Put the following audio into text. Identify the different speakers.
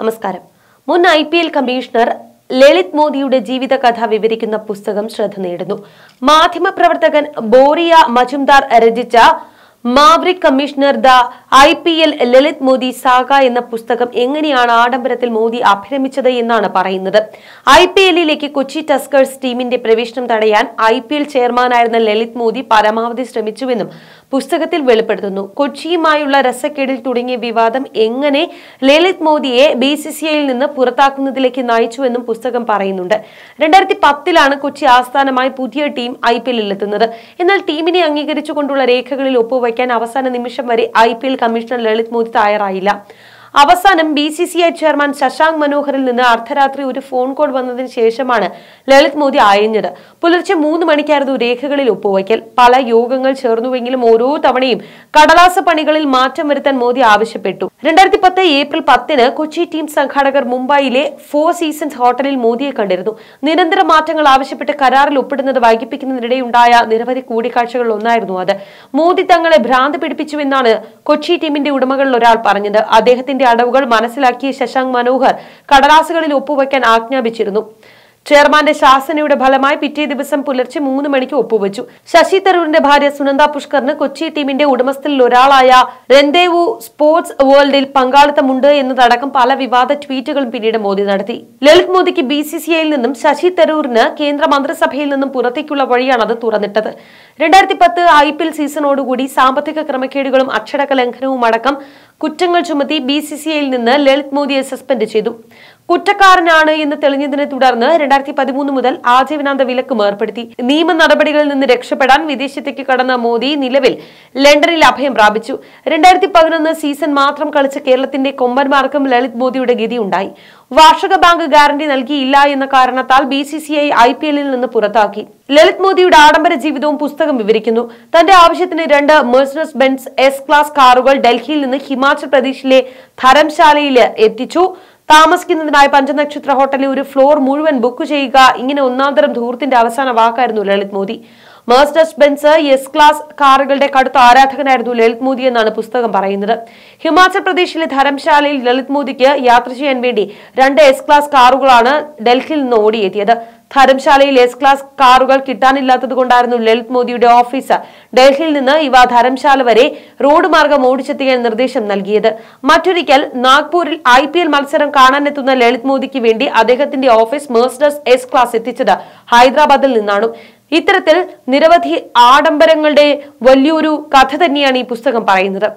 Speaker 1: നമസ്കാരം. മുൻ I P L commissioner Lalit മോദിയുടെ ജീവിതകഥ വിവരിക്കുന്ന പുസ്തകം ശ്രദ്ധ നേടുന്നു. മാധ്യമപ്രവർത്തകൻ ബോറിയ മജുംദാർ രചിച്ച maverick commissioner the I P L Lalit Modi saga എന്ന പുസ്തകം എങ്ങനെയാണ് ആഡംബരത്തിൽ മോദി അഭിരമിച്ചത് എന്നാണ് പറയുന്നത്. ഐ പി എല്ലിലേക്ക് കൊച്ചി ടസ്കേഴ്സ് ടീമിന്റെ പ്രവേശനം തടയാൻ ഐ പി എൽ ചെയർമാനായിരുന്ന ലളിത് മോദി പരമാവധി ശ്രമിച്ചുവെന്നും പുസ്തകത്തിൽ വെളിപ്പെടുത്തുന്നു. കൊച്ചിയുമായുള്ള രസക്കേടിൽ തുടങ്ങിയ വിവാദം എങ്ങനെ ലളിത് മോദിയെ ബി സി സി ഐയിൽ നിന്ന് പുറത്താക്കുന്നതിലേക്ക് നയിച്ചുവെന്നും പുസ്തകം പറയുന്നുണ്ട്. രണ്ടായിരത്തി പത്തിലാണ് കൊച്ചി ആസ്ഥാനമായി പുതിയ ടീം ഐ പി എല്ലിൽ എത്തുന്നത് എന്നാൽ ടീമിനെ അംഗീകരിച്ചുകൊണ്ടുള്ള രേഖകളിൽ ഒപ്പുവയ്ക്കാൻ അവസാന നിമിഷം വരെ I P L commissioner Lalit Modi തയ്യാറായില്ല. അവസാനം B C C I chairman Shashank മനോഹറിൽ നിന്ന് അർദ്ധരാത്രി ഒരു ഫോൺ കോൾ വന്നതിന് ശേഷമാണ് ലളിത് മോദി അയഞ്ഞത്. പുലർച്ചെ മൂന്ന് മണിക്കായിരുന്നു രേഖകളിൽ ഒപ്പുവയ്ക്കൽ. പല യോഗങ്ങൾ ചേർന്നുവെങ്കിലും ഓരോ തവണയും കടലാസ പണികളിൽ മാറ്റം വരുത്താൻ മോദി ആവശ്യപ്പെട്ടു. രണ്ടായിരത്തി പത്ത് ഏപ്രിൽ പത്തിന് കൊച്ചി ടീം സംഘാടകർ മുംബൈയിലെ ഫോർ സീസൺസ് ഹോട്ടലിൽ മോദിയെ കണ്ടിരുന്നു. നിരന്തര മാറ്റങ്ങൾ ആവശ്യപ്പെട്ട് കരാറിൽ ഒപ്പിടുന്നത് വൈകിപ്പിക്കുന്നതിനിടെയുണ്ടായ നിരവധി കൂടിക്കാഴ്ചകളിൽ ഒന്നായിരുന്നു അത്. മോദി തങ്ങളെ ഭ്രാന്ത് പിടിപ്പിച്ചുവെന്നാണ് കൊച്ചി ടീമിന്റെ ഉടമകളിൽ ഒരാൾ പറഞ്ഞത്. അദ്ദേഹത്തിന്റെ അടവുകൾ മനസ്സിലാക്കി ശശാങ്ക് മനോഹർ കടലാസുകളിൽ ഒപ്പുവയ്ക്കാൻ ആജ്ഞാപിച്ചിരുന്നു. ചെയർമാന്റെ ശാസനയുടെ ഫലമായി പിറ്റേ ദിവസം പുലർച്ചെ മൂന്ന് മണിക്ക് ഒപ്പുവെച്ചു. ശശി തരൂരിന്റെ ഭാര്യ സുനന്ദ പുഷ്കറിന് കൊച്ചി ടീമിന്റെ ഉടമസ്ഥരിൽ ഒരാളായ രന്തേവു സ്പോർട്സ് വേൾഡിൽ പങ്കാളിത്തമുണ്ട് എന്നതടക്കം പല വിവാദ ട്വീറ്റുകളും പിന്നീട് മോദി നടത്തി. ലളിത് മോദിക്ക് ബി സി സി ഐയിൽ നിന്നും ശശി തരൂരിന് കേന്ദ്ര മന്ത്രിസഭയിൽ നിന്നും പുറത്തേക്കുള്ള വഴിയാണ് അത് തുറന്നിട്ടത്. രണ്ടായിരത്തി പത്ത് ഐ പി എൽ സീസണോടുകൂടി സാമ്പത്തിക ക്രമക്കേടുകളും അച്ചടക്ക ലംഘനവും അടക്കം കുറ്റങ്ങൾ ചുമത്തി ബി സി സി ഐയിൽ നിന്ന് ലളിത് മോദിയെ സസ്പെൻഡ് ചെയ്തു. കുറ്റക്കാരനാണ് എന്ന് തെളിഞ്ഞതിനെ തുടർന്ന് രണ്ടായിരത്തി പതിമൂന്ന് മുതൽ ആജീവനാന്ത വിലക്കും ഏർപ്പെടുത്തി നിയമ നടപടികളിൽ നിന്ന് രക്ഷപ്പെടാൻ വിദേശത്തേക്ക് കടന്ന മോദി നിലവിൽ ലണ്ടനിൽ അഭയം പ്രാപിച്ചു. രണ്ടായിരത്തി പതിനൊന്ന് സീസൺ മാത്രം കളിച്ച കേരളത്തിന്റെ കൊമ്പന്മാർക്കും ലളിത് മോദിയുടെ ഗതി ഉണ്ടായി വാർഷിക ബാങ്ക് ഗ്യാരണ്ടി നൽകിയില്ല എന്ന കാരണത്താൽ B C C I I P എല്ലിൽ നിന്ന് പുറത്താക്കി. ലളിത് മോദിയുടെ ആഡംബര ജീവിതവും പുസ്തകം വിവരിക്കുന്നു. തന്റെ ആവശ്യത്തിന് രണ്ട് മെഴ്സഡസ് ബെൻസ് എസ് ക്ലാസ് കാറുകൾ ഡൽഹിയിൽ നിന്ന് ഹിമാചൽ പ്രദേശിലെ ധരംശാലയിൽ എത്തിച്ചു. താമസിക്കുന്നതിനായി പഞ്ചനക്ഷത്ര ഹോട്ടലിൽ ഒരു ഫ്ലോർ മുഴുവൻ ബുക്ക് ചെയ്യുക. ഇങ്ങനെ ഒന്നാം തരം ധൂർത്തിന്റെ അവസാന വാക്കായിരുന്നു Lalit Modi. Mercedes Benz S class കാറുകളുടെ കടുത്ത ആരാധകനായിരുന്നു ലളിത് മോദി എന്നാണ് പുസ്തകം പറയുന്നത്. ഹിമാചൽ പ്രദേശിലെ ധരംശാലയിൽ ലളിത് മോദിക്ക് യാത്ര ചെയ്യാൻ വേണ്ടി രണ്ട് എസ് ക്ലാസ് കാറുകളാണ് ഡൽഹിയിൽ നിന്ന് ഓടിയെത്തിയത്. ധരംശാലയിൽ എസ് ക്ലാസ് കാറുകൾ കിട്ടാനില്ലാത്തത് കൊണ്ടായിരുന്നു ലളിത് മോദിയുടെ ഓഫീസ്. ഡൽഹിയിൽ നിന്ന് ഇവ ധരംശാല വരെ റോഡ് മാർഗം ഓടിച്ചെത്തിക്കാൻ നിർദ്ദേശം നൽകിയത്. മറ്റൊരിക്കൽ നാഗ്പൂരിൽ ഐ പി എൽ മത്സരം കാണാനെത്തുന്ന ലളിത് മോദിക്ക് വേണ്ടി അദ്ദേഹത്തിന്റെ ഓഫീസ് മേഴ്സഡസ് എസ് ക്ലാസ് എത്തിച്ചത് ഹൈദരാബാദിൽ നിന്നാണ്. ഇത്തരത്തിൽ നിരവധി ആഡംബരങ്ങളുടെ വലിയൊരു കഥ തന്നെയാണ് ഈ പുസ്തകം പറയുന്നത്.